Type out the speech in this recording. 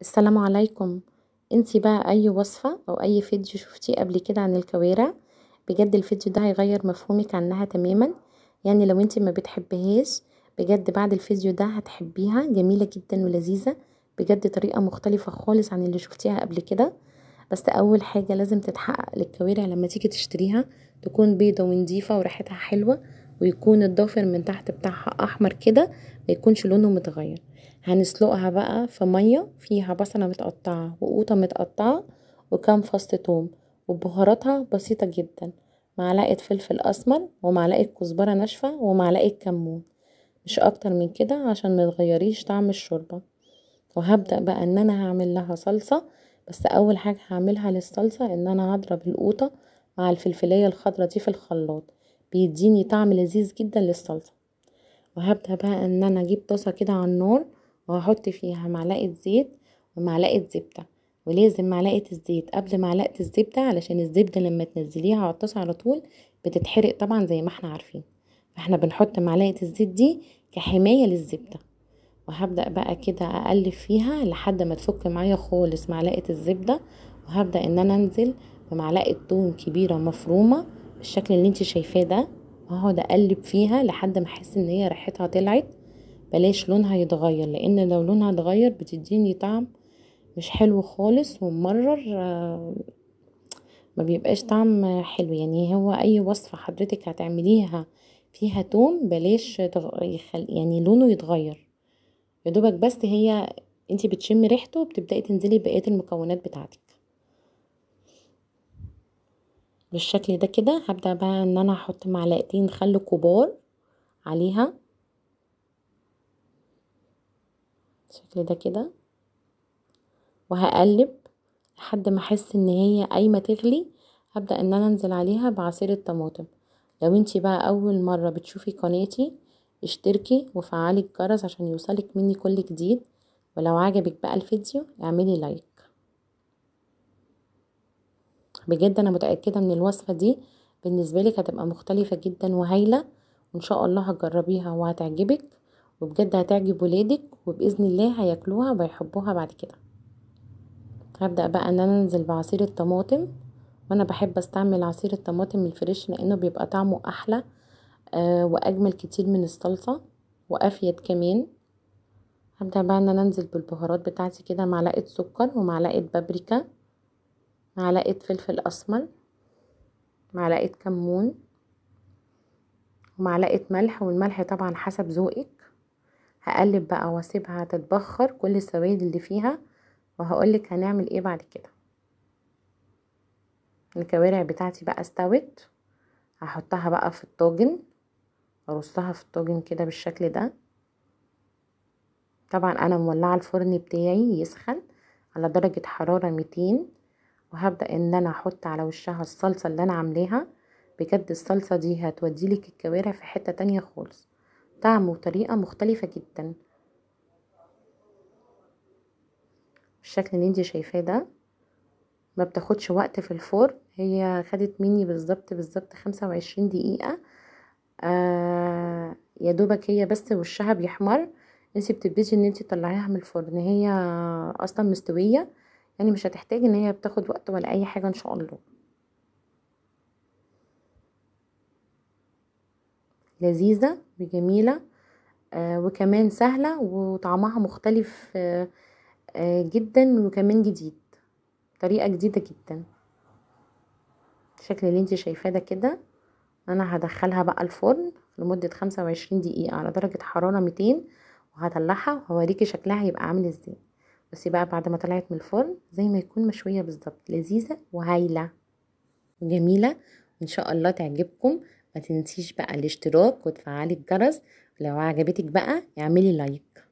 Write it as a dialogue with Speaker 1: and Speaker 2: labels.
Speaker 1: السلام عليكم. انتي بقى أي وصفة أو أي فيديو شفتيه قبل كده عن الكوارع؟ بجد الفيديو ده هيغير مفهومك عنها تماما. يعني لو انتي ما بتحبهاش بجد بعد الفيديو ده هتحبيها. جميلة جدا ولذيذة. بجد طريقة مختلفة خالص عن اللي شفتيها قبل كده. بس أول حاجة لازم تتحقق للكوارع لما تيجي تشتريها تكون بيضة ونضيفة وريحتها حلوة. ويكون الضافر من تحت بتاعها أحمر كده ما يكونش لونه متغير. هنسلقها بقى في مية فيها بصلة متقطعة وقوطة متقطعة وكام فص توم وبهاراتها بسيطة جدا معلقة فلفل أسمر ومعلقة كزبرة ناشفة ومعلقة كمون. مش أكتر من كده عشان ما تغيريش طعم الشوربة. وهبدأ بقى إن أنا هعمل لها صلصة. بس أول حاجة هعملها للصلصة إن أنا هضرب القوطة مع الفلفلية الخضره دي في الخلاط. بيديني طعم لذيذ جدا للصلصة. وهبدأ بقى إن أنا أجيب طاسة كده على النار وهحط فيها معلقة زيت ومعلقة زبدة. ولازم معلقة الزيت قبل معلقة الزبدة علشان الزبدة لما تنزليها على الطاسة على طول بتتحرق طبعا زي ما إحنا عارفين. فاحنا بنحط معلقة الزيت دي كحماية للزبدة. وهبدأ بقى كده أقلب فيها لحد ما تفك معايا خالص معلقة الزبدة. وهبدأ إن أنا أنزل بمعلقة توم كبيرة مفرومة بالشكل اللي انت شايفاه ده وهقعد أقلب فيها لحد ما أحس إن هي ريحتها طلعت. بلاش لونها يتغير لأن لو لونها اتغير بتديني طعم مش حلو خالص ومرر ما بيبقاش طعم حلو. يعني هو أي وصفة حضرتك هتعمليها فيها توم بلاش يخل يعني لونه يتغير. يا دوبك بس هي انتي بتشمي ريحته وبتبدأي تنزلي بقية المكونات بتاعتك. بالشكل ده كده هبدأ بقى إن أنا أحط معلقتين خل كبار عليها. بالشكل ده كده. وهقلب لحد ما أحس إن هي قايمه تغلي. هبدأ إن أنا أنزل عليها بعصير الطماطم. لو إنتي بقى أول مرة بتشوفي قناتي اشتركي وفعلي الجرس عشان يوصلك مني كل جديد. ولو عجبك بقى الفيديو اعملي لايك. بجد أنا متأكدة إن الوصفة دي بالنسبة لك هتبقى مختلفة جدا وهايلة وإن شاء الله هتجربيها وهتعجبك وبجد هتعجب ولادك وبإذن الله هياكلوها ويحبوها بعد كده. هبدأ بقى إن أنا أنزل بعصير الطماطم وأنا بحب أستعمل عصير الطماطم الفريش لأنه بيبقى طعمه أحلى آه وأجمل كتير من الصلصة وأفيد كمان. هبدأ بقى إن أنا أنزل بالبهارات بتاعتي كده معلقة سكر ومعلقة بابريكا. معلقة فلفل أسمر معلقة كمون ومعلقة ملح والملح طبعا حسب ذوقك. هقلب بقى واسيبها تتبخر كل السوائل اللي فيها وهقولك هنعمل إيه بعد كده. الكوارع بتاعتي بقى استوت. هحطها بقى في الطاجن أرصها في الطاجن كده بالشكل ده. طبعا أنا مولعة الفرن بتاعي يسخن على درجة حرارة 200 وهبدأ إن أنا أحط على وشها الصلصة اللي أنا عاملاها. بجد الصلصة دي هتوديلك الكوارع في حتة تانية خالص. طعم وطريقة مختلفة جدا. بالشكل اللي انت شايفاه ده ما بتاخدش وقت في الفرن. هي خدت مني بالظبط بالظبط خمسة وعشرين دقيقة. آه يا دوبك هي بس وشها بيحمر. انت بتبتدي ان انت تطلعيها من الفرن. هي أصلا مستوية. يعني مش هتحتاج إن هي بتاخد وقت ولا أي حاجة إن شاء الله. لذيذة وجميلة آه وكمان سهلة وطعمها مختلف آه آه جدا وكمان جديد طريقة جديدة جدا. الشكل اللي انت شايفاه ده كده. أنا هدخلها بقى الفرن لمدة خمسة وعشرين دقيقة على درجة حرارة ميتين وهطلعها وهوريكي شكلها هيبقى عامل إزاي. بس بقى بعد ما طلعت من الفرن زي ما يكون مشوية بالظبط لذيذة وهايلة وجميلة وان شاء الله تعجبكم. ما تنسيش بقى الاشتراك وتفعلي الجرس لو عجبتك بقى اعملي لايك